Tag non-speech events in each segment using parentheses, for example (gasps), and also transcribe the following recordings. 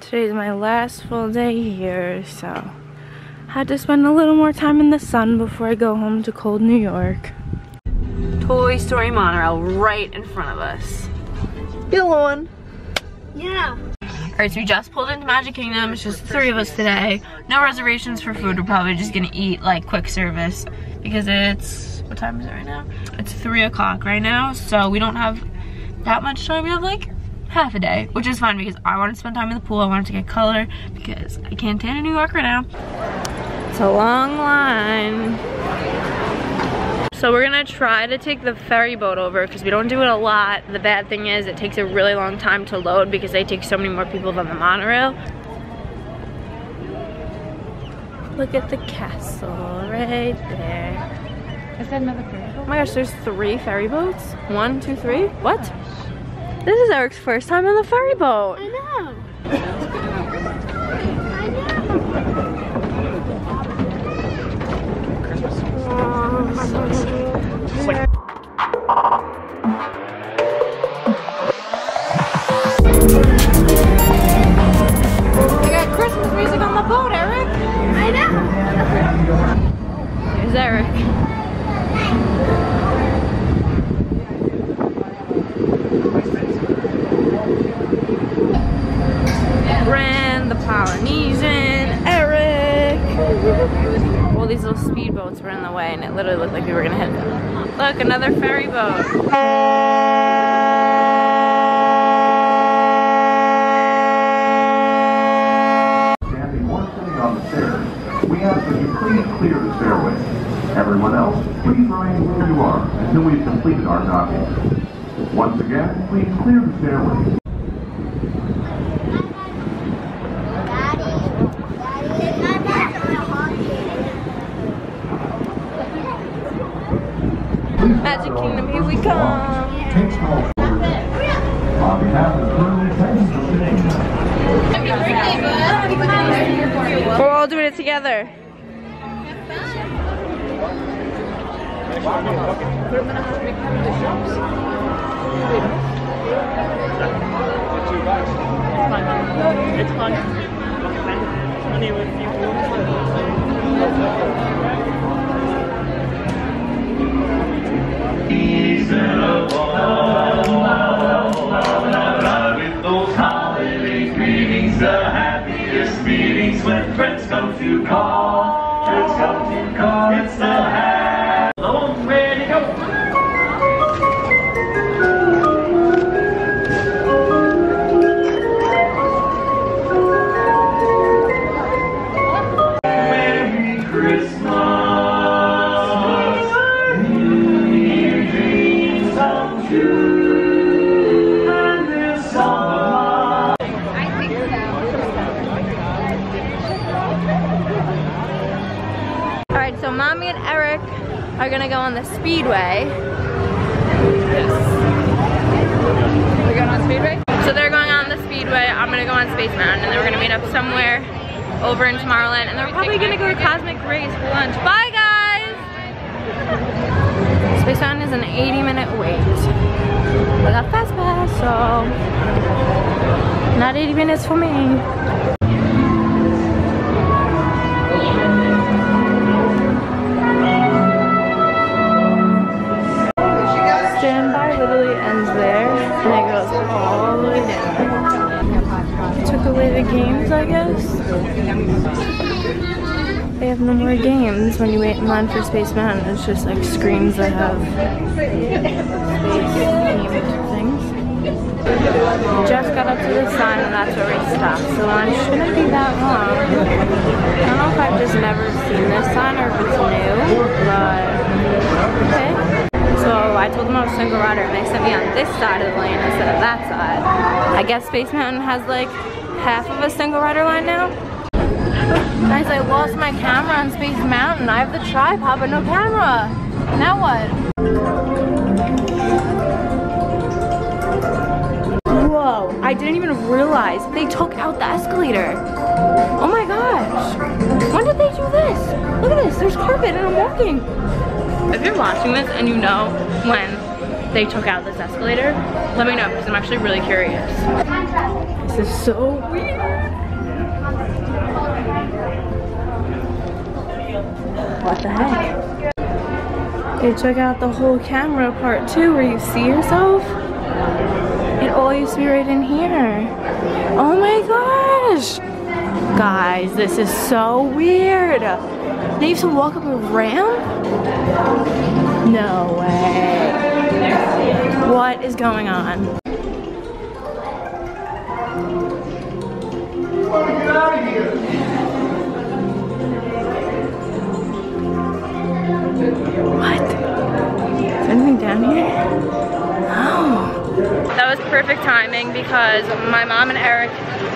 Today's my last full day here, so had to spend a little more time in the sun before I go home to cold New York. Toy Story monorail right in front of us. Yellow one. Yeah. Alright, so we just pulled into Magic Kingdom. It's just three of us today. No reservations for food. We're probably just gonna eat like quick service because it's, what time is it right now? It's three o'clock right now, so we don't have that much time. We have like half a day, which is fine because I want to spend time in the pool. I wanted to get color because I can't tan in New York right now. It's a long line. So we're gonna try to take the ferry boat over because we don't do it a lot. The bad thing is it takes a really long time to load because they take so many more people than the monorail. Look at the castle right there. Is that another ferry boat? Oh my gosh, there's three ferry boats? One, two, three? What? This is Eric's first time on the ferry boat. I know. I know. We got Christmas music on the boat, Eric. I know. Here's Eric. And it literally looked like we were gonna hit them. Look, another ferry boat. please clear the stairway. Everyone else, please remain where you are until we've completed our docking. Once again, please clear the stairway. Please Magic Kingdom, here we come. Gonna go on the Speedway. We're going on Speedway? So they're going on the Speedway. I'm gonna go on Space Mountain, and then we're gonna meet up somewhere over in Tomorrowland, and then we're probably gonna go to Cosmic Ray's for lunch. Bye, guys! Space Mountain is an 80 minute wait. I got Fast Pass, so not 80 minutes for me. The games, I guess. They have no more games when you wait in line for Space Mountain. It's just like screens that have space-themed things. Just got up to the sign and that's where we stopped. So line shouldn't be that long. I don't know if I've just never seen this sign or if it's new, but okay. So I told them I was single rider and they sent me on this side of the lane instead of that side. I guess Space Mountain has like half of a single rider line now. Guys, I lost my camera on Space Mountain. I have the tripod but no camera. Now what? Whoa, I didn't even realize they took out the escalator. Oh my gosh. When did they do this? Look at this, there's carpet and I'm walking. If you're watching this and you know when they took out this escalator, let me know because I'm actually really curious. This is so weird. What the heck? Hey, check out the whole camera part too, where you see yourself. It all used to be right in here. Oh my gosh! Guys, this is so weird. They used to walk up a ramp? No way. What is going on? What? Is anything down here? No. That was perfect timing because my mom and Eric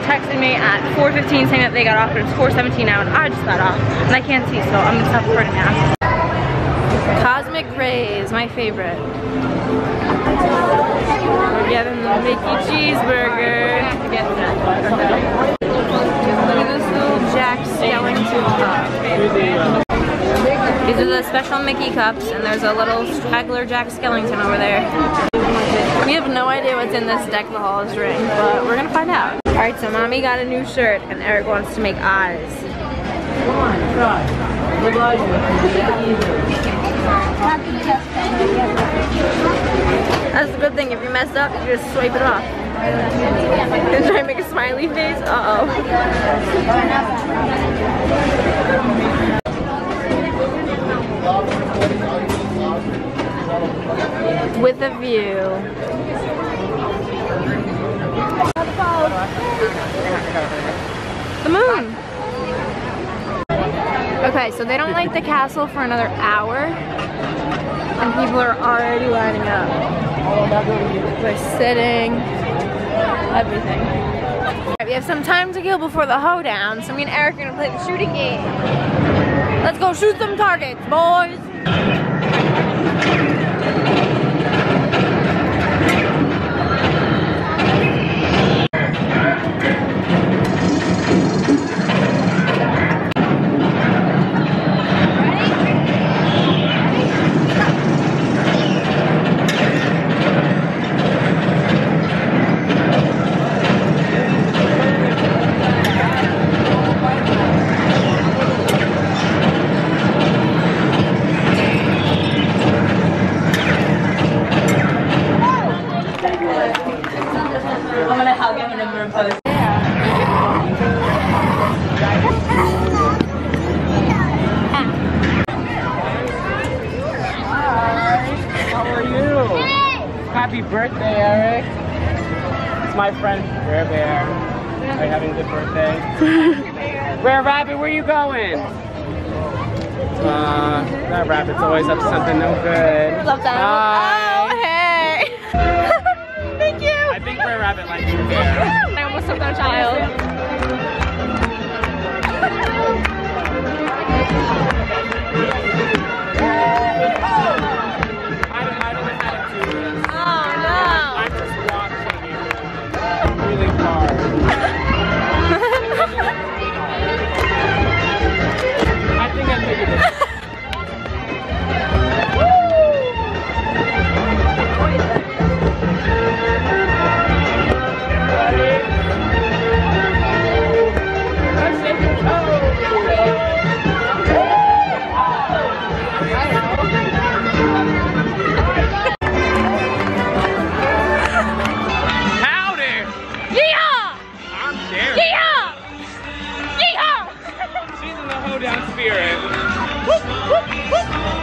texted me at 4.15 saying that they got off, but it's 4.17 now and I just got off. And I can't see, so I'm gonna stop recording now. Cosmic Rays, my favorite. We're getting the Mickey cheeseburger. These are the special Mickey cups, and there's a little straggler Jack Skellington over there. We have no idea what's in this Deck the Halls ring, but we're gonna find out. All right, so mommy got a new shirt, and Eric wants to make eyes. That's the good thing, if you mess up, you just swipe it off. Gonna try and make a smiley face? Uh-oh. With a view. The moon. Okay, so they don't light the castle for another hour, and people are already lining up. They're sitting, everything. Alright, we have some time to kill before the hoedown, so me and Eric are gonna play the shooting game. Let's go shoot some targets, boys. Brer Rabbit, where you going? Uh, that rabbit's always up to something no good. Love that. Hi. Oh, hey. (laughs) Thank you. I think Brer Rabbit likes your bear. (laughs) I almost stepped on a child. I (laughs)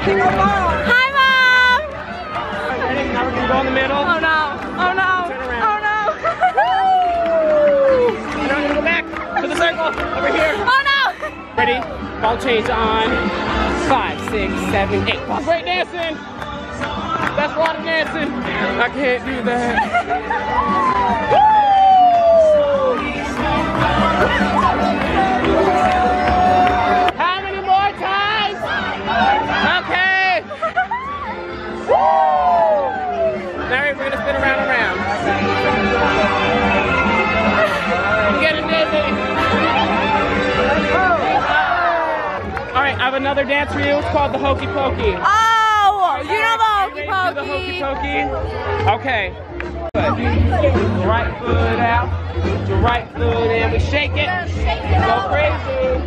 Hi, Mom! Oh, Ready? Now we're gonna go in the middle. Oh no! Oh no! Turn around. Oh no! Now we're gonna go back to the circle over here. Oh no! Ready? Ball change on five, six, seven, eight. Great dancing. That's water dancing. I can't do that. (laughs) (laughs) have another dance for you. It's called the Hokey Pokey. Oh! You know the hokey you ready to do pokey! The hokey pokey. Okay. Right foot out. Your right foot in. We shake it. Go crazy.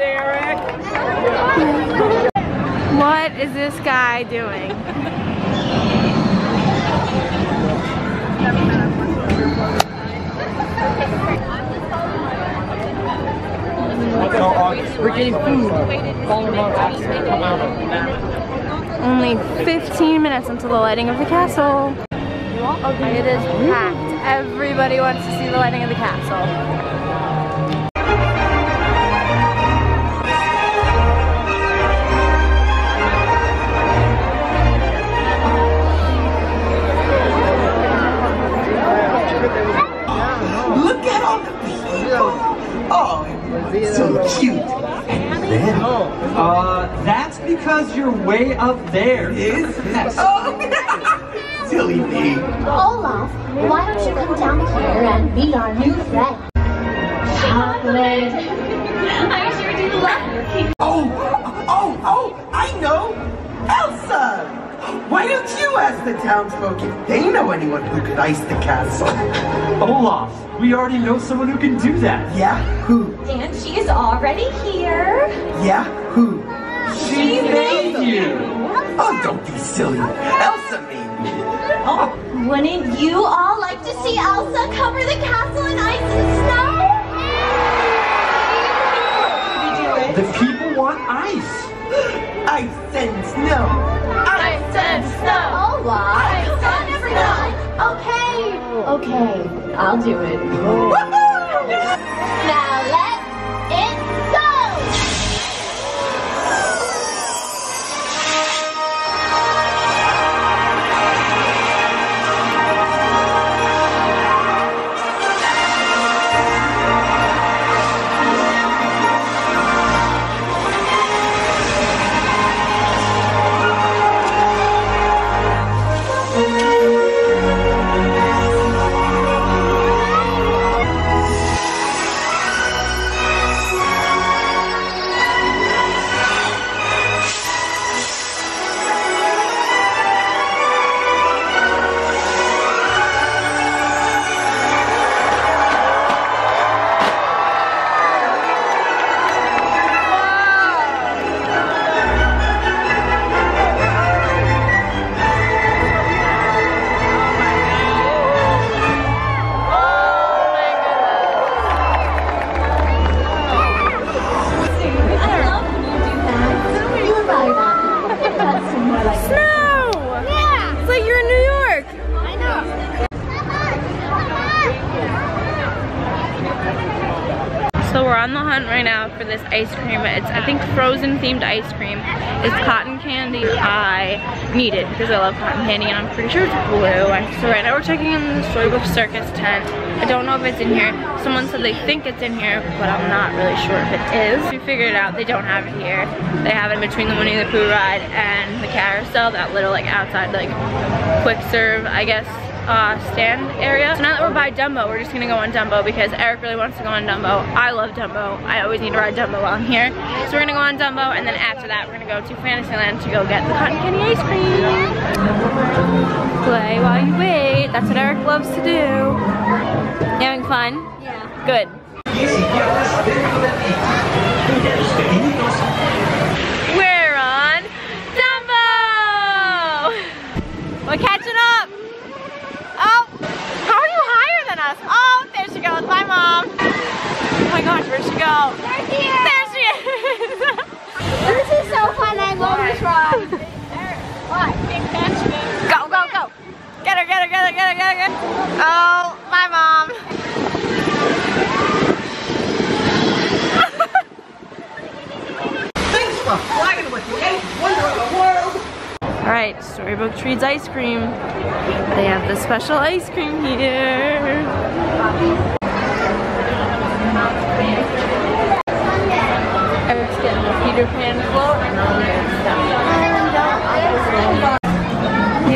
Birthday, Eric. What is this guy doing? We're getting food. Call them up, ask them to come out now. Only 15 minutes until the lighting of the castle. It is packed. Everybody wants to see the lighting of the castle. That's because you're way up there. is (laughs) oh, (laughs) silly me. Olaf, why don't you come down here and be our new friend? Chocolate. I sure do love your cake. Oh, oh, oh, I know. Elsa. Why don't you ask the townsfolk if they know anyone who could ice the castle? Olaf, we already know someone who can do that. Yeah, who? And she's already here. Yeah, who? She made you. Oh, don't be silly. Elsa made me. Oh, wouldn't you all like to see Elsa cover the castle in ice and snow? The people want ice. Ice and snow. Ice and snow. Olaf, come on, everyone. Okay. Okay, I'll do it. Now let It's, I think, frozen themed ice cream. It's cotton candy. I need it because I love cotton candy and I'm pretty sure it's blue. So right now we're checking in the Storybook Circus tent. I don't know if it's in here. Someone said they think it's in here, but I'm not really sure if it is. We figured it out. They don't have it here. They have it between the Winnie the Pooh ride and the carousel, that little like outside like quick serve, I guess, uh, stand area. So now that we're by Dumbo, we're just gonna go on Dumbo because Eric really wants to go on Dumbo. I love Dumbo. I always need to ride Dumbo while I'm here. So we're gonna go on Dumbo and then after that we're gonna go to Fantasyland to go get the cotton candy ice cream. Play while you wait. That's what Eric loves to do. You having fun? Yeah. Good. We're on Dumbo! We're catching up! Oh Oh my gosh, where'd she go? There she is. There she is. (laughs) This is so fun. I love this ride. What? go, go, go. Get her, get her, get her, get her, get her, get her. Oh, my mom. Thanks for flying with the eighth wonder of the world. All right, Storybook Treats ice cream. They have the special ice cream here. Eric's getting a Peter Pan float and all that stuff. He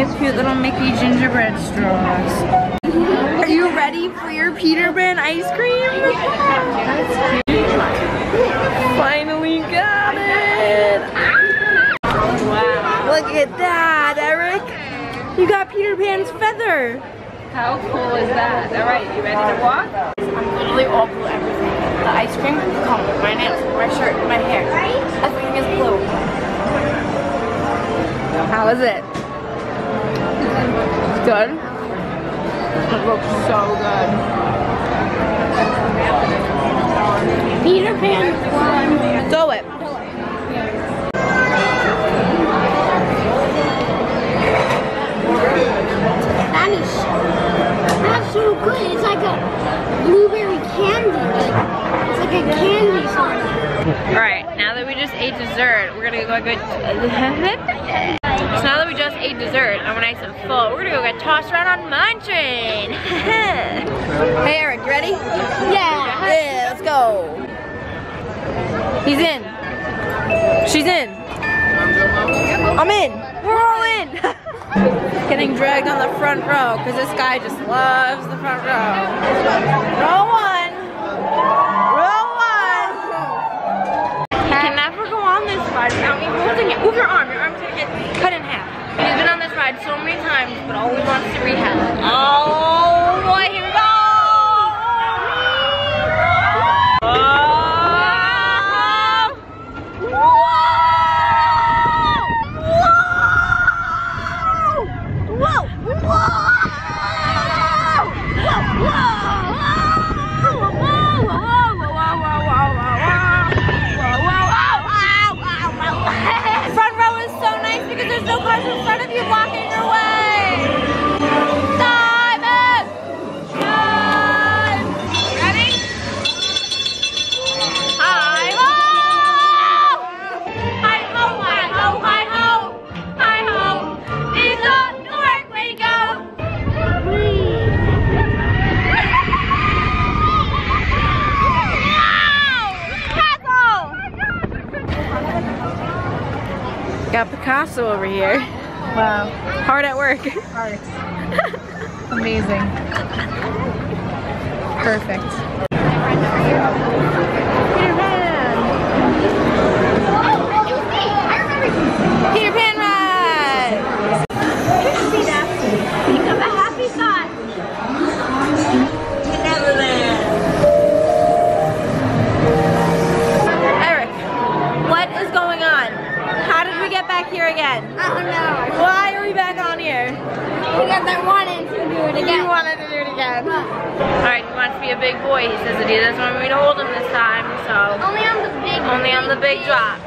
has cute little Mickey gingerbread straws. Are you ready for your Peter Pan ice cream? Finally got it! Wow. Look at that, Eric. You got Peter Pan's feather. How cool is that? All right, you ready to walk? How is it? Good? It looks so good. Peter Pan one. Throw it. That is that's so good. It's like a blueberry candy. It's like a candy sort. Alright, now that we just ate dessert, we're gonna go get (laughs) So now that we just ate dessert and we're nice and full, we're gonna go get tossed around on train. (laughs) hey Eric, you ready? Yeah. Yeah, let's go. He's in. She's in. I'm in. We're all in. (laughs) Getting dragged on the front row because this guy just loves the front row. Row one. Got Picasso over here. Wow. Hard at work. Amazing. Perfect. I. Why are we back on here? Because I wanted to do it again. You wanted to do it again. Alright, he wants to be a big boy. He says that he doesn't want me to hold him this time, so Only on the big. only on the big drop.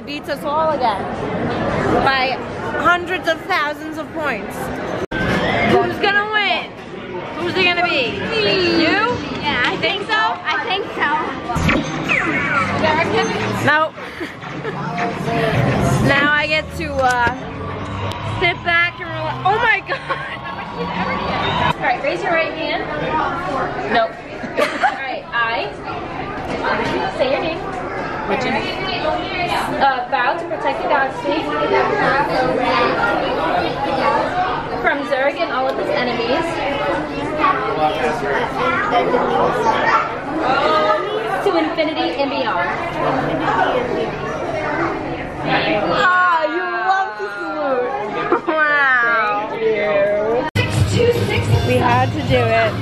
Guy beats us all again. By hundreds of thousands of points. Who's gonna win? Who's it gonna be? You? Yeah, I think so. I think so. Nope. now I get to uh, sit back and relax. Oh my god. All right, raise your right hand. Nope. All right, I. Say your name. What's your name? Uh, vow to protect the galaxy from Zurg and all of his enemies. To infinity and beyond. Ah, you love the salute. Wow. We had to do it.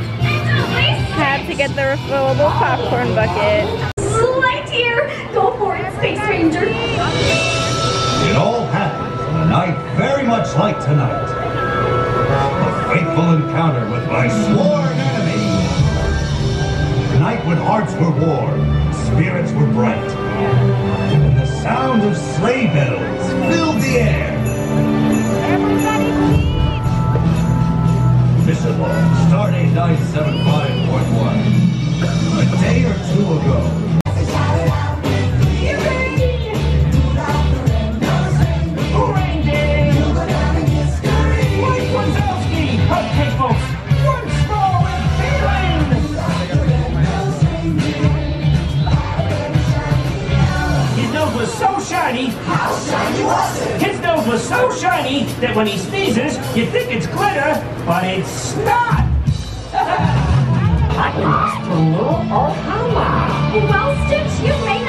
Had to get the refillable popcorn bucket. Lightyear, go for it, Space Ranger. It all happened on a night very much like tonight. A fateful encounter with my sworn enemy. A night when hearts were warm, spirits were bright, and the sound of sleigh bells filled the air. Mission log, Stardate 975.1. A day or two ago, His nose was so shiny that when he sneezes, you think it's glitter, but it's not. (laughs) I can just a little Well, Stitch, you may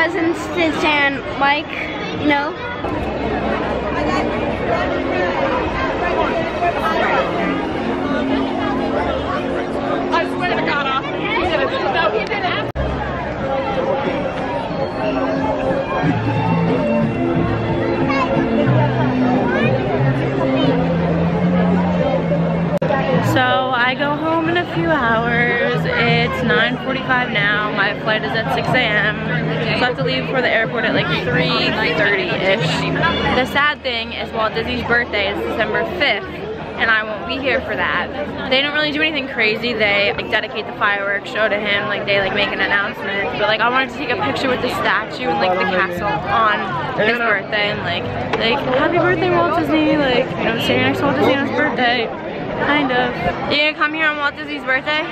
with Buzz and Mike, you know. I swear to God, he did it. No, he didn't. So I go home in a few hours. It's 9.45 now. My flight is at 6 a.m. So I have to leave for the airport at like 3.30ish. The sad thing is Walt Disney's birthday is December 5th and I won't be here for that. They don't really do anything crazy. They like dedicate the fireworks show to him, like they like make an announcement. But like I wanted to take a picture with the statue and like the castle on his birthday and like like happy birthday Walt Disney, like you know standing next to Walt Disney on his birthday. Kind of. You gonna come here on Walt Disney's birthday?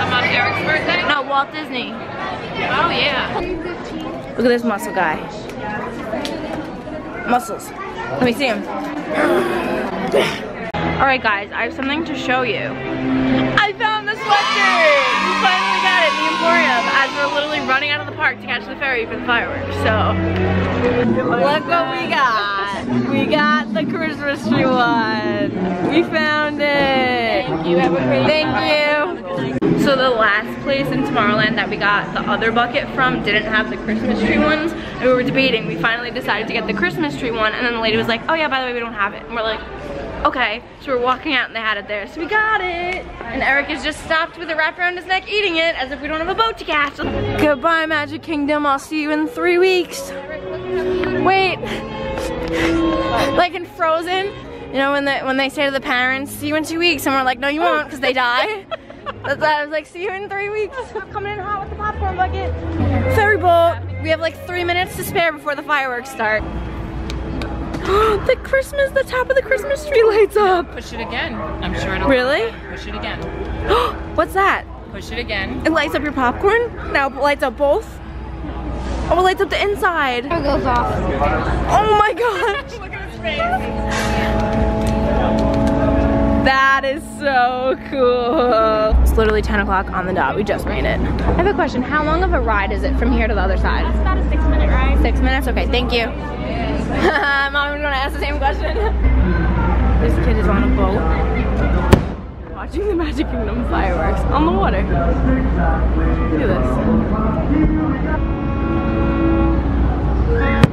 I'm Eric's birthday? No, Walt Disney. Oh yeah. Look at this muscle guy. Muscles. Let me see him. Alright guys, I have something to show you. I found the sweatshirt! Emporium as we're literally running out of the park to catch the ferry for the fireworks. So, look what we got. We got the Christmas tree one. We found it. Thank you. Have a great Thank you. So the last place in Tomorrowland that we got the other bucket from didn't have the Christmas tree ones. And we were debating. We finally decided to get the Christmas tree one. And then the lady was like, oh yeah, by the way, we don't have it. And we're like, okay. So we're walking out and they had it there. So we got it. And Eric is just stopped with a wrap around his neck eating it as if we don't have a boat to catch. Goodbye, Magic Kingdom. I'll see you in three weeks. Wait. like in Frozen, you know, when, the, when they say to the parents, see you in two weeks. And we're like, no, you won't because they die. (laughs) That's why I was like, see you in three weeks. Coming in hot with the popcorn bucket. Ferry boat. We have like three minutes to spare before the fireworks start. (gasps) the Christmas, the top of the Christmas tree lights up. Push it again. I'm sure it'll. Really? Push it again. (gasps) What's that? Push it again. It lights up your popcorn? Now it lights up both? Oh, it lights up the inside. It goes off. Oh my gosh. (laughs) Look at his face. that is so cool. It's literally 10 o'clock on the dot. We just made it. I have a question. How long of a ride is it from here to the other side? It's about a six minute ride. Six minutes? Okay, thank you. (laughs) Mom, I'm gonna ask the same question. (laughs) This kid is on a boat. Watching the Magic Kingdom fireworks on the water. At this.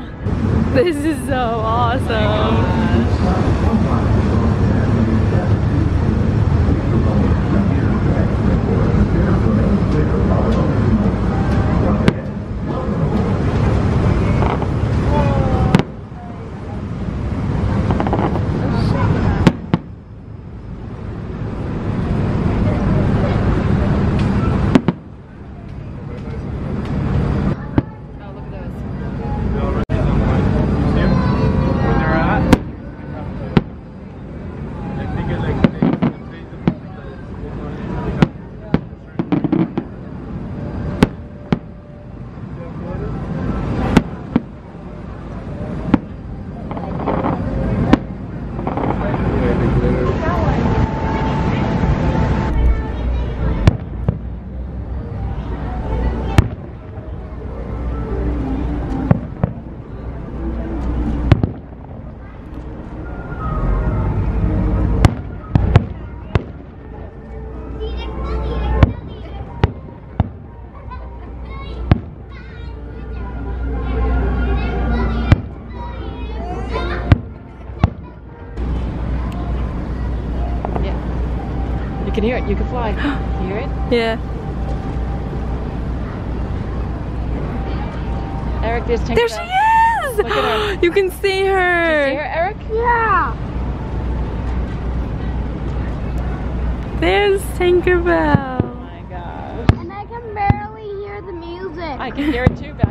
(laughs) This is so awesome. You can hear it. You can fly. (gasps) You hear it? Yeah. Eric, there's Tinkerbell. There she is! Look at her. (gasps) You can see her. See her, Eric? Yeah. There's Tinkerbell. Oh my gosh. And I can barely hear the music. I can hear it too back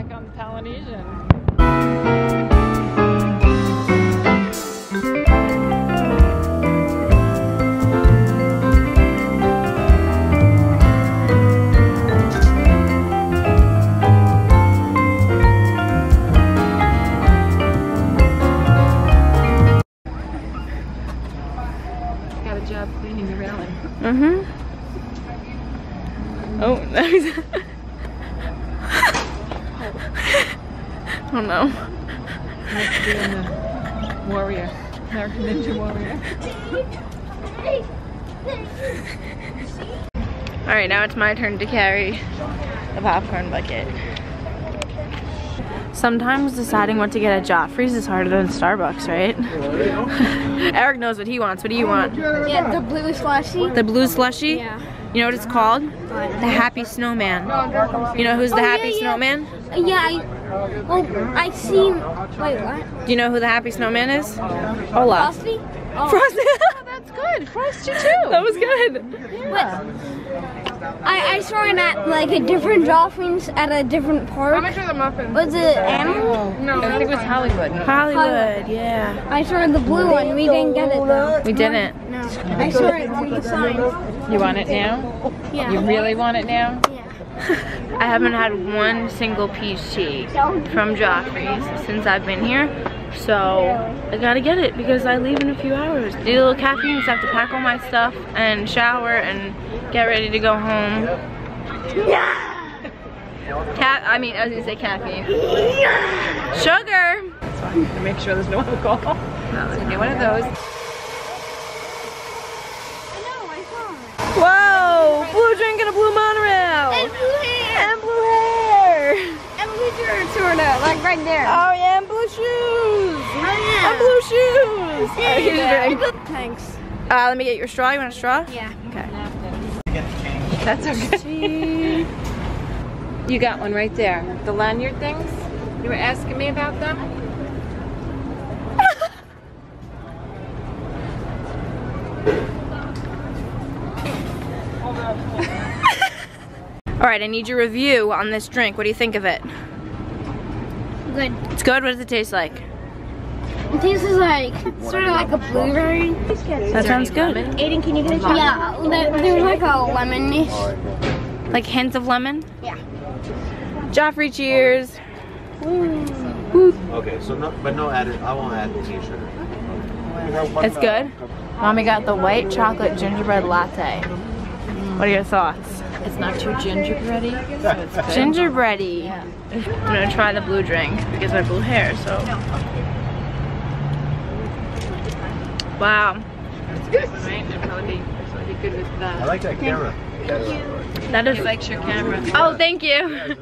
Oh, that was... oh no. Nice to be in the warrior. American Ninja Warrior. All right, now it's my turn to carry the popcorn bucket. Sometimes deciding what to get at Joffrey's is harder than Starbucks, right? (laughs) Eric knows what he wants. What do you want? Yeah, the blue slushy. The blue slushy? Yeah. You know what it's called? The Happy Snowman. You know who's the Oh, Happy yeah, yeah. Snowman? Yeah, I. Well, I seen. Wait, what? Do you know who the Happy Snowman is? Oh, Olaf. Frosty? Oh. Frosty. (laughs) Oh, that's good. Frosty too. that was good. But I, I saw it at like a different dolphins at a different park. How much are the muffins? Was it animal? No, I think it was Hollywood. Hollywood, yeah. I saw the blue one. We didn't get it though. We didn't. No. I saw it on the sign. You want it now? Yeah. You really want it now? Yeah. I haven't had one single peach tea from Joffrey's since I've been here. So I gotta get it because I leave in a few hours. Need a little caffeine, so I have to pack all my stuff and shower and get ready to go home. Yeah. Cat, I mean, I was gonna say caffeine. Sugar. That's fine. To make sure there's no alcohol. (laughs) So get one of those. Whoa, blue drink and a blue monorail. And blue hair. And blue hair. And blue shirt, sort of, like right there. Oh yeah, and blue shoes. Oh, And blue shoes. Alright, here's your drink. Thanks. Uh, let me get your straw. You want a straw? Yeah. Okay. That's okay. you got one right there. The lanyard things? You were asking me about them? All right, I need your review on this drink. What do you think of it? Good. It's good. What does it taste like? It tastes like sort of like a blueberry. That sounds good. Aiden, can you get a shot? Yeah, there, there's like a lemonish. Like hints of lemon? Yeah. Joffrey, cheers. Okay, so no, but no added. I won't add any sugar. It's good. Mommy got the white chocolate gingerbread latte. What are your thoughts? It's not too gingerbready, so it's good. Gingerbready. I'm gonna try the blue drink because I have blue hair, so. Wow. Right? It'd probably be, probably be good with that. I like that camera. That is He likes your camera. Oh, thank you. Nice.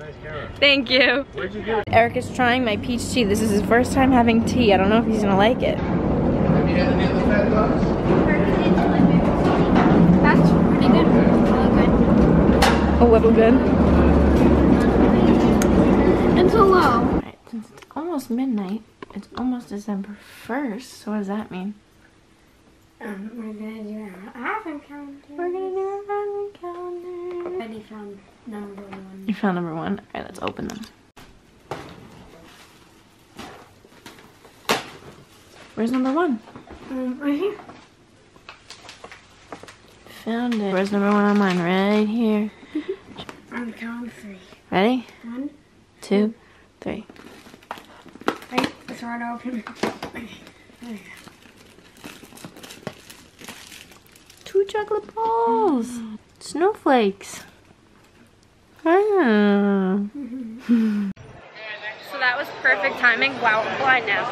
Thank you. Where'd you get it? Eric is trying my peach tea. This is his first time having tea. I don't know if he's gonna like it. That's pretty good. Really A little good. good. It's a low. Alright, since it's almost midnight, it's almost December 1st, so what does that mean? Um, we're gonna do our advent calendar. We're gonna do our advent calendar. already found number one. You found number one? Alright, let's open them. Where's number one? Um, right here. Found it. Where's number one on mine? Right here. (laughs) I'm counting three. Ready? One, two, three. Two, three. Right, it's (laughs) right open. Two chocolate balls. Snowflakes. Ah. (laughs) so that was perfect timing. Wow, I'm blind now.